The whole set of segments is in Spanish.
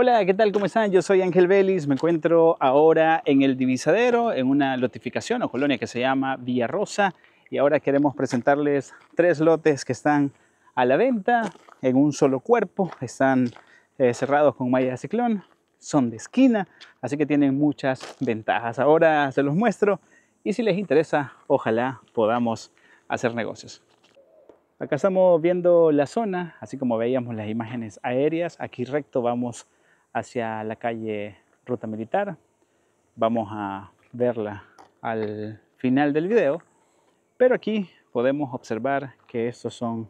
Hola, ¿qué tal? ¿Cómo están? Yo soy Ángel Vélez, me encuentro ahora en el Divisadero, en una lotificación o colonia que se llama Villa Rosa y ahora queremos presentarles tres lotes que están a la venta en un solo cuerpo, están eh, cerrados con malla de ciclón, son de esquina, así que tienen muchas ventajas. Ahora se los muestro y si les interesa, ojalá podamos hacer negocios. Acá estamos viendo la zona, así como veíamos las imágenes aéreas, aquí recto vamos hacia la calle Ruta Militar. Vamos a verla al final del video, pero aquí podemos observar que estos son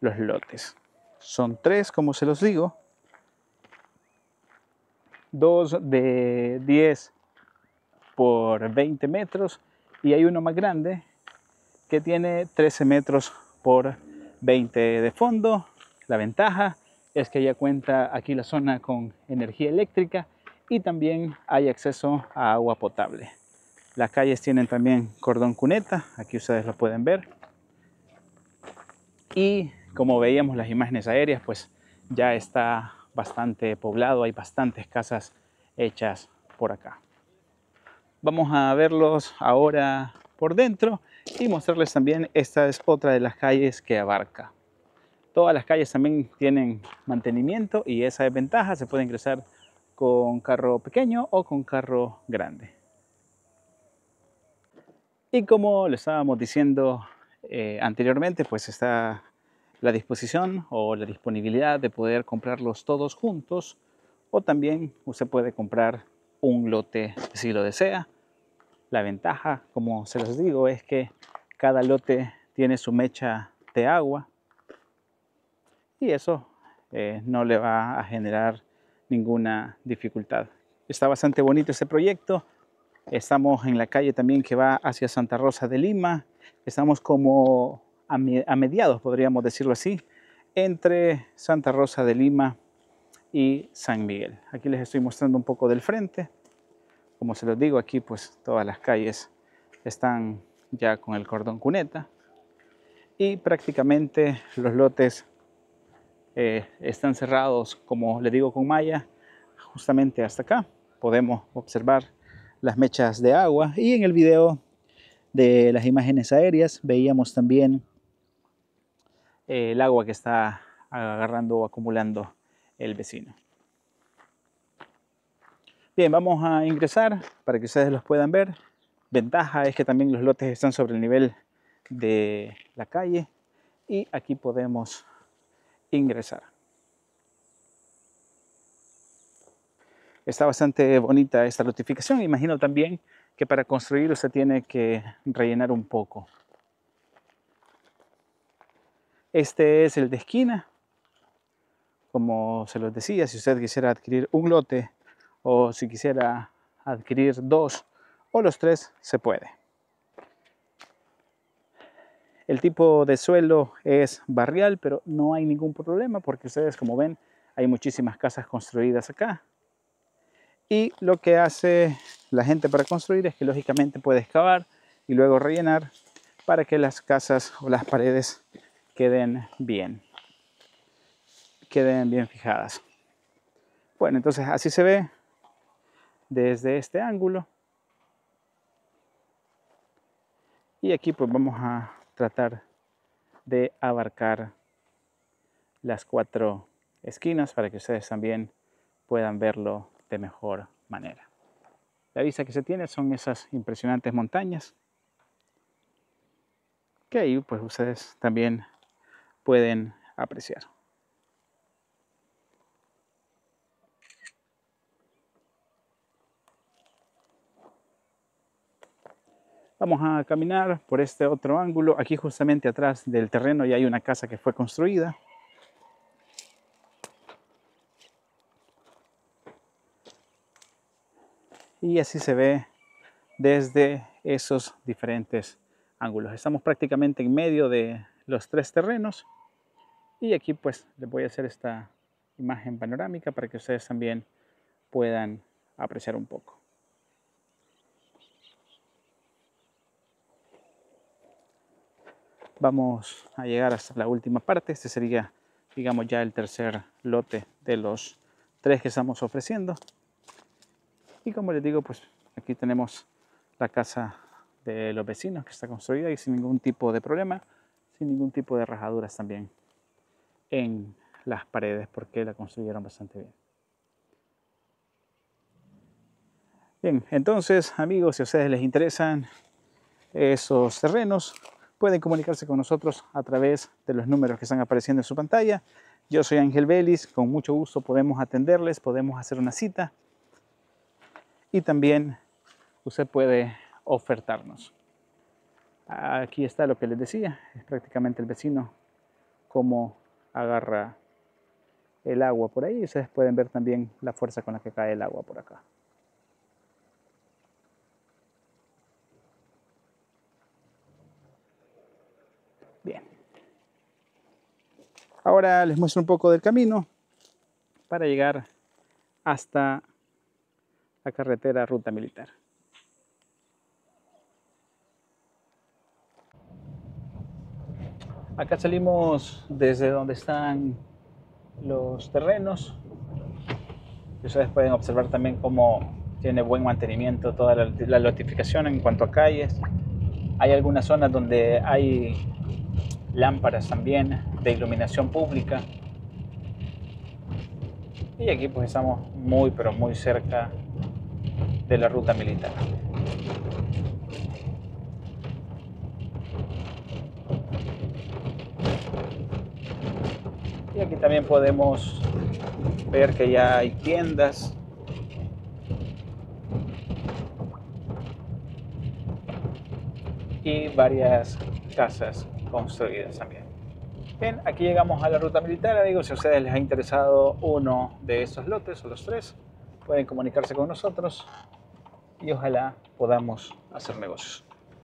los lotes. Son tres, como se los digo, dos de 10 por 20 metros y hay uno más grande que tiene 13 metros por 20 de fondo. La ventaja es que ya cuenta aquí la zona con energía eléctrica y también hay acceso a agua potable. Las calles tienen también cordón cuneta, aquí ustedes lo pueden ver. Y como veíamos las imágenes aéreas, pues ya está bastante poblado, hay bastantes casas hechas por acá. Vamos a verlos ahora por dentro y mostrarles también esta es otra de las calles que abarca. Todas las calles también tienen mantenimiento y esa es ventaja, se puede ingresar con carro pequeño o con carro grande. Y como le estábamos diciendo eh, anteriormente, pues está la disposición o la disponibilidad de poder comprarlos todos juntos o también usted puede comprar un lote si lo desea. La ventaja, como se los digo, es que cada lote tiene su mecha de agua y eso eh, no le va a generar ninguna dificultad. Está bastante bonito este proyecto. Estamos en la calle también que va hacia Santa Rosa de Lima. Estamos como a, mediados, podríamos decirlo así, entre Santa Rosa de Lima y San Miguel. Aquí les estoy mostrando un poco del frente. Como se los digo, aquí pues todas las calles están ya con el cordón cuneta y prácticamente los lotes eh, están cerrados, como le digo, con malla, justamente hasta acá. Podemos observar las mechas de agua y en el video de las imágenes aéreas veíamos también eh, el agua que está agarrando o acumulando el vecino. Bien, vamos a ingresar para que ustedes los puedan ver. Ventaja es que también los lotes están sobre el nivel de la calle y aquí podemos ingresar. Está bastante bonita esta notificación. Imagino también que para construir usted tiene que rellenar un poco. Este es el de esquina. Como se los decía, si usted quisiera adquirir un lote o si quisiera adquirir dos o los tres, se puede. El tipo de suelo es barrial, pero no hay ningún problema porque ustedes como ven hay muchísimas casas construidas acá. Y lo que hace la gente para construir es que lógicamente puede excavar y luego rellenar para que las casas o las paredes queden bien, queden bien fijadas. Bueno, entonces así se ve desde este ángulo. Y aquí pues vamos a tratar de abarcar las cuatro esquinas para que ustedes también puedan verlo de mejor manera. La vista que se tiene son esas impresionantes montañas que ahí pues ustedes también pueden apreciar. Vamos a caminar por este otro ángulo. Aquí justamente atrás del terreno ya hay una casa que fue construida. Y así se ve desde esos diferentes ángulos. Estamos prácticamente en medio de los tres terrenos. Y aquí pues les voy a hacer esta imagen panorámica para que ustedes también puedan apreciar un poco. Vamos a llegar hasta la última parte. Este sería, digamos, ya el tercer lote de los tres que estamos ofreciendo. Y como les digo, pues aquí tenemos la casa de los vecinos que está construida y sin ningún tipo de problema, sin ningún tipo de rajaduras también en las paredes porque la construyeron bastante bien. Bien, entonces amigos, si a ustedes les interesan esos terrenos, pueden comunicarse con nosotros a través de los números que están apareciendo en su pantalla. Yo soy Ángel Vélez, con mucho gusto podemos atenderles, podemos hacer una cita y también usted puede ofertarnos. Aquí está lo que les decía, es prácticamente el vecino cómo agarra el agua por ahí. Ustedes pueden ver también la fuerza con la que cae el agua por acá. Bien. Ahora les muestro un poco del camino para llegar hasta la carretera ruta militar. Acá salimos desde donde están los terrenos. Ustedes pueden observar también cómo tiene buen mantenimiento toda la, la notificación en cuanto a calles. Hay algunas zonas donde hay lámparas también de iluminación pública. Y aquí pues estamos muy pero muy cerca de la ruta militar. Y aquí también podemos ver que ya hay tiendas. Y varias casas construidas también. Bien, aquí llegamos a la ruta militar. Digo, si a ustedes les ha interesado uno de estos lotes o los tres, pueden comunicarse con nosotros y ojalá podamos hacer negocios.